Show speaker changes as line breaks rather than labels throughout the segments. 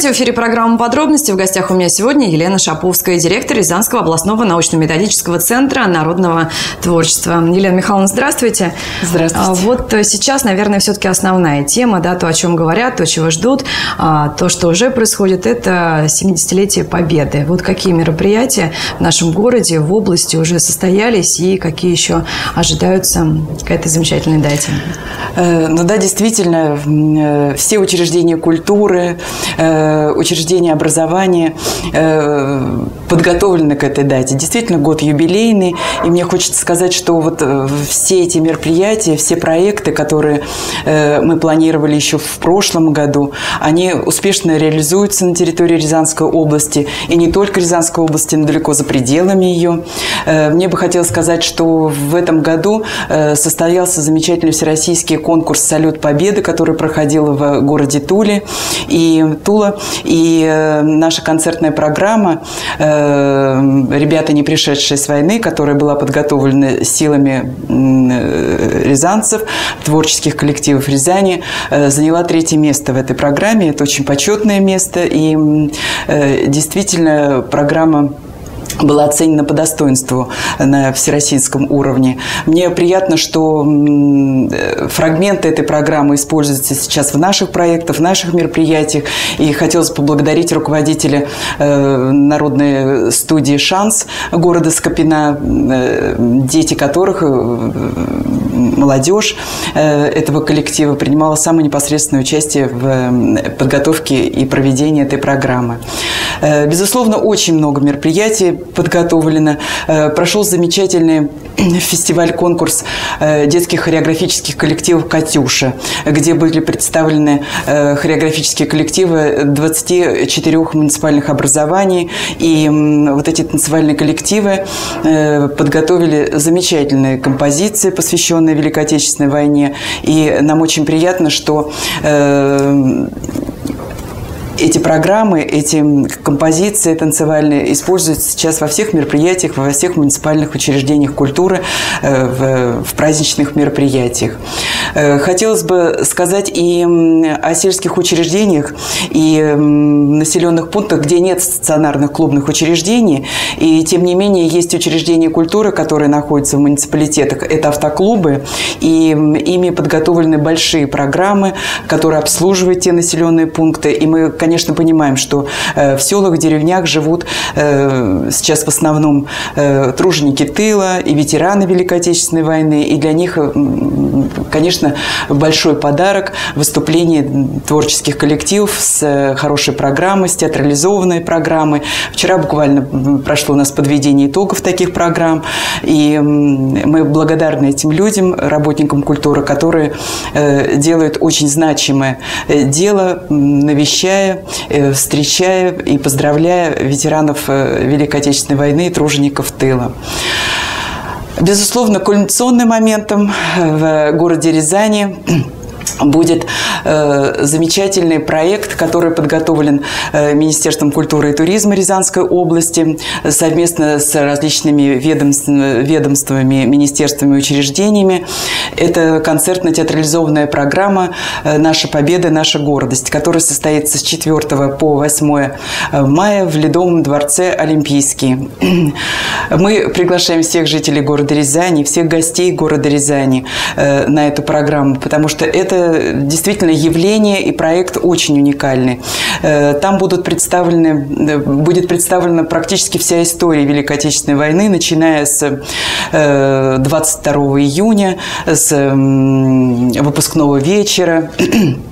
Здравствуйте, в эфире программа «Подробности». В гостях у меня сегодня Елена Шаповская, директор Рязанского областного научно-методического центра народного творчества. Елена Михайловна, здравствуйте.
Здравствуйте.
А, вот сейчас, наверное, все-таки основная тема, да, то, о чем говорят, то, чего ждут, а, то, что уже происходит, это 70-летие Победы. Вот какие мероприятия в нашем городе, в области уже состоялись и какие еще ожидаются к этой замечательной дате?
Э, ну да, действительно, э, все учреждения культуры, Э, учреждения образования э, подготовлены к этой дате. Действительно, год юбилейный, и мне хочется сказать, что вот э, все эти мероприятия, все проекты, которые мы планировали еще в прошлом году, они успешно реализуются на территории Рязанской области, и не только Рязанской области, но далеко за пределами ее. Мне бы хотелось сказать, что в этом году состоялся замечательный всероссийский конкурс «Салют Победы», который проходил в городе Туле, и Тула. И э, наша концертная программа э, «Ребята, не пришедшие с войны», которая была подготовлена силами э, рязанцев, творческих коллективов Рязани, заняла третье место в этой программе. Это очень почетное место. И действительно программа была оценена по достоинству на всероссийском уровне. Мне приятно, что фрагменты этой программы используются сейчас в наших проектах, в наших мероприятиях. И хотелось поблагодарить руководителя э, народной студии «Шанс» города Скопина, э, дети которых, э, молодежь этого коллектива принимала самое непосредственное участие в подготовке и проведении этой программы. Безусловно, очень много мероприятий подготовлено. Э, прошел замечательный фестиваль-конкурс э, детских хореографических коллективов «Катюша», где были представлены э, хореографические коллективы 24 муниципальных образований. И вот эти танцевальные коллективы подготовили замечательные композиции, посвященные Великой Отечественной войне. И нам очень приятно, что эти программы, эти композиции танцевальные используются сейчас во всех мероприятиях, во всех муниципальных учреждениях культуры, э, в, праздничных мероприятиях. Э, хотелось бы сказать и о сельских учреждениях, и населенных пунктах, где нет стационарных клубных учреждений, и тем не менее есть учреждения культуры, которые находятся в муниципалитетах. Это автоклубы, и ими подготовлены большие программы, которые обслуживают те населенные пункты. И мы, конечно, конечно, понимаем, что э, в селах, в деревнях живут э, сейчас в основном э, труженики тыла и ветераны Великой Отечественной войны. И для них, конечно, большой подарок выступление творческих коллективов с хорошей программой, с театрализованной программой. Вчера буквально прошло у нас подведение итогов таких программ. И мы благодарны этим людям, работникам культуры, которые делают очень значимое дело, навещая Э, встречая и поздравляя ветеранов э, Великой Отечественной войны и тружеников тыла. Безусловно, кульминационным моментом в городе Рязани будет э, замечательный проект, который подготовлен э, Министерством культуры и туризма Рязанской области совместно с различными ведомствами, ведомствами министерствами и учреждениями. Это концертно-театрализованная программа э, «Наша победа, наша гордость», которая состоится с 4 по 8 э, мая в Ледовом дворце Олимпийский. Мы приглашаем всех жителей города Рязани, всех гостей города Рязани э, на эту программу, потому что это действительно явление и проект очень уникальный. Э, там будут представлены, э, будет представлена практически вся история Великой Отечественной войны, начиная с 22 э, июня, с выпускного вечера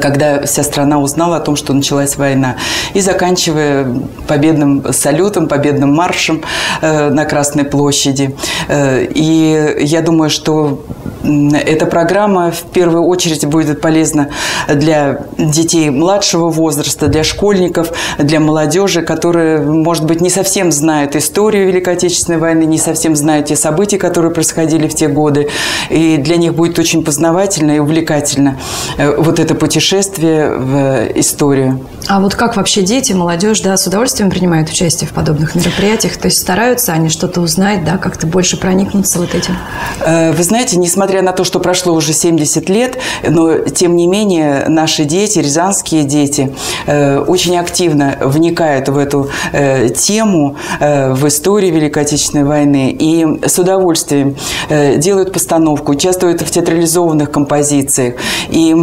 когда вся страна узнала о том, что началась война. И заканчивая победным салютом, победным маршем э, на Красной площади. Э, и я думаю, что эта программа в первую очередь будет полезна для детей младшего возраста, для школьников, для молодежи, которые, может быть, не совсем знают историю Великой Отечественной войны, не совсем знают те события, которые происходили в те годы. И для них будет очень познавательно и увлекательно э, вот это это путешествие в историю.
А вот как вообще дети, молодежь, да, с удовольствием принимают участие в подобных мероприятиях? То есть стараются они что-то узнать, да, как-то больше проникнуться вот этим?
Э, вы знаете, несмотря на то, что прошло уже 70 лет, но тем не менее наши дети, рязанские дети, э, очень активно вникают в эту э, тему, в историю Великой Отечественной войны и с удовольствием делают постановку, участвуют в театрализованных композициях. И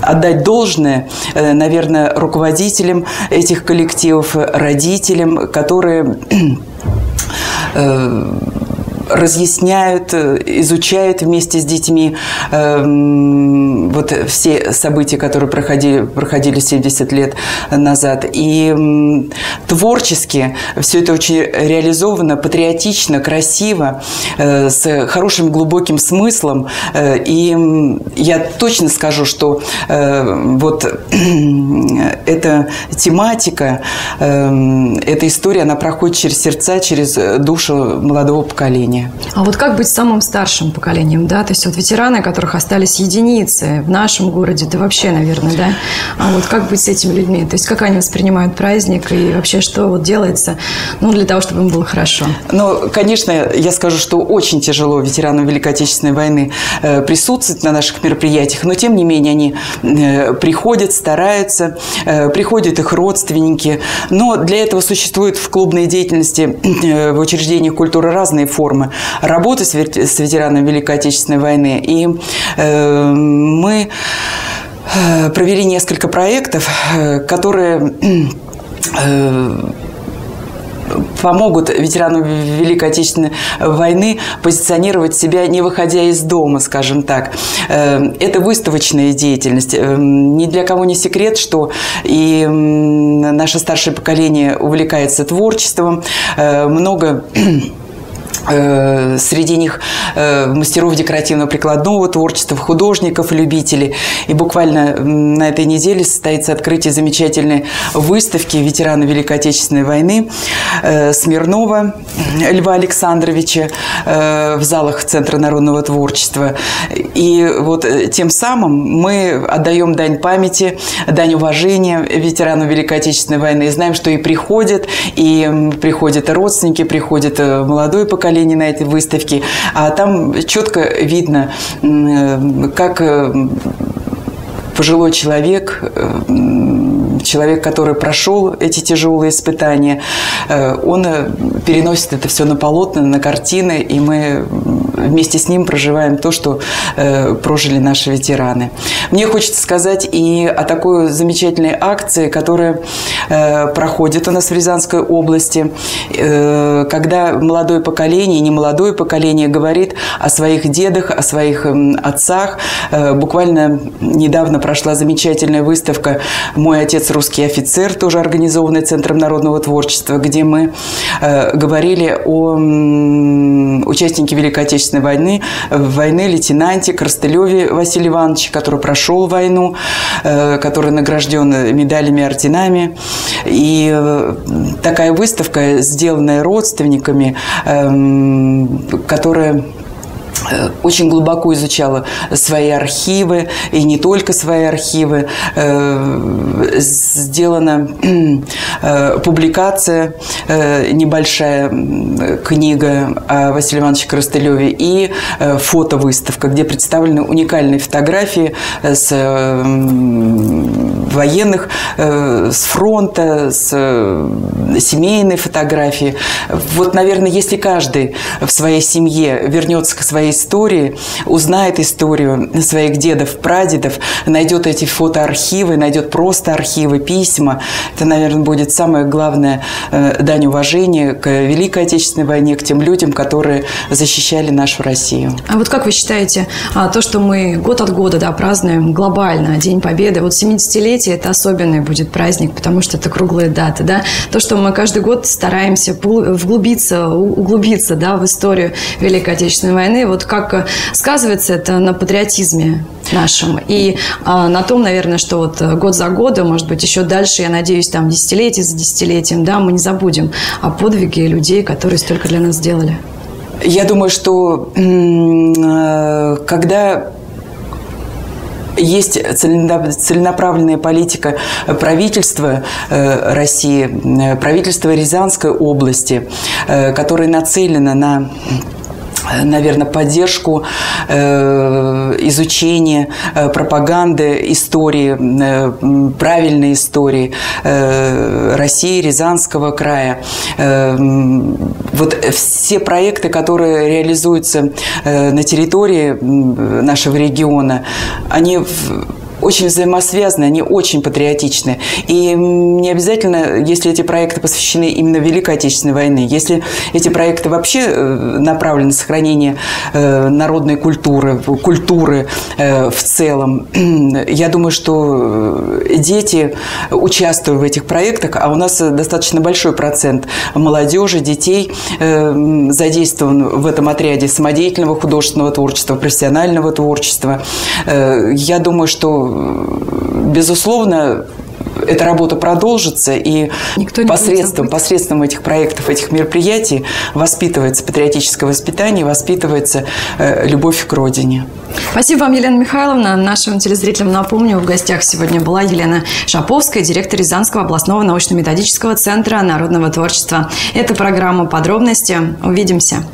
отдать должное, наверное, руководителям этих коллективов, родителям, которые э, разъясняют, э, изучают вместе с детьми э, вот все события, которые проходили, проходили 70 лет назад. И творчески все это очень реализовано, патриотично, красиво, э, с хорошим глубоким смыслом. Э, и я точно скажу, что вот эта тематика, э, эта история, она проходит через сердца, через душу молодого поколения поколения.
А вот как быть самым старшим поколением, да? То есть вот ветераны, которых остались единицы в нашем городе, да вообще, наверное, да? А вот как быть с этими людьми? То есть как они воспринимают праздник и вообще что вот делается, ну, для того, чтобы им было хорошо?
Ну, конечно, я скажу, что очень тяжело ветеранам Великой Отечественной войны э, присутствовать на наших мероприятиях, но тем не менее они э, приходят, стараются, э, приходят их родственники, но для этого существуют в клубной деятельности в учреждениях культуры разные формы формы работы с, ветеранами Великой Отечественной войны. И э, мы э, провели несколько проектов, э, которые помогут ветеранам Великой Отечественной войны позиционировать себя, не выходя из дома, скажем так. Это выставочная деятельность. Ни для кого не секрет, что и наше старшее поколение увлекается творчеством. Много Э, среди них э, мастеров декоративно-прикладного творчества, художников, любителей. И буквально на этой неделе состоится открытие замечательной выставки ветерана Великой Отечественной войны э, Смирнова Льва Александровича в залах Центра народного творчества. И вот тем самым мы отдаем дань памяти, дань уважения ветерану Великой Отечественной войны. И знаем, что и приходят, и приходят родственники, приходит молодое поколение, поколений на этой выставке. А там четко видно, как э, пожилой человек, э, человек, который прошел эти тяжелые испытания, э, он переносит это все на полотна, на картины, и мы вместе с ним проживаем то, что э, прожили наши ветераны. Мне хочется сказать и о такой замечательной акции, которая э, проходит у нас в Рязанской области, э, когда молодое поколение, не молодое поколение говорит о своих дедах, о своих э, отцах. Э, буквально недавно прошла замечательная выставка «Мой отец русский офицер», тоже организованный Центром народного творчества, где мы э, говорили о э, участнике Великой Отечественной войны, войны лейтенанте Коростылеве Василия Ивановича, который прошел войну, э, который награжден медалями, орденами. И э, такая выставка, сделанная родственниками, эм, которая Э, очень глубоко изучала свои архивы, и не только свои архивы. Э, сделана э, публикация, небольшая книга о Василии Ивановиче Коростылеве и фотовыставка, где представлены уникальные фотографии с военных, с фронта, с семейной фотографии. Вот, наверное, если каждый в своей семье вернется к своей истории, узнает историю своих дедов, прадедов, найдет эти фотоархивы, найдет просто архивы, письма. Это, наверное, будет самое главное э, дань уважения к Великой Отечественной войне, к тем людям, которые защищали нашу Россию.
А вот как вы считаете, а, то, что мы год от года да, празднуем глобально День Победы, вот 70-летие – это особенный будет праздник, потому что это круглая дата, да? То, что мы каждый год стараемся вглубиться, углубиться да, в историю Великой Отечественной войны, вот как э, сказывается это на патриотизме нашем и а, на том, наверное, что вот э, год за годом, может быть, еще дальше, я надеюсь, там десятилетие за десятилетием, да, мы не забудем о подвиге людей, которые столько для нас сделали.
Я думаю, что э, когда есть целенаправленная политика правительства России, правительства Рязанской области, которая нацелена на наверное, поддержку э, изучения э, пропаганды, истории, э, правильной истории э, России, Рязанского края. Э, вот все проекты, которые реализуются э, на территории нашего региона, они очень взаимосвязаны, они очень патриотичны. И не обязательно, если эти проекты посвящены именно Великой Отечественной войне, если эти проекты вообще э, направлены на сохранение э, народной культуры, культуры э, в целом, я думаю, что дети, участвуя в этих проектах, а у нас достаточно большой процент молодежи, детей задействован в этом отряде самодеятельного художественного творчества, профессионального творчества. Я думаю, что безусловно, эта работа продолжится, и Никто посредством, посредством этих проектов, этих мероприятий воспитывается патриотическое воспитание, воспитывается э, любовь к родине.
Спасибо вам, Елена Михайловна. Нашим телезрителям напомню, в гостях сегодня была Елена Шаповская, директор Рязанского областного научно-методического центра народного творчества. Это программа «Подробности». Увидимся.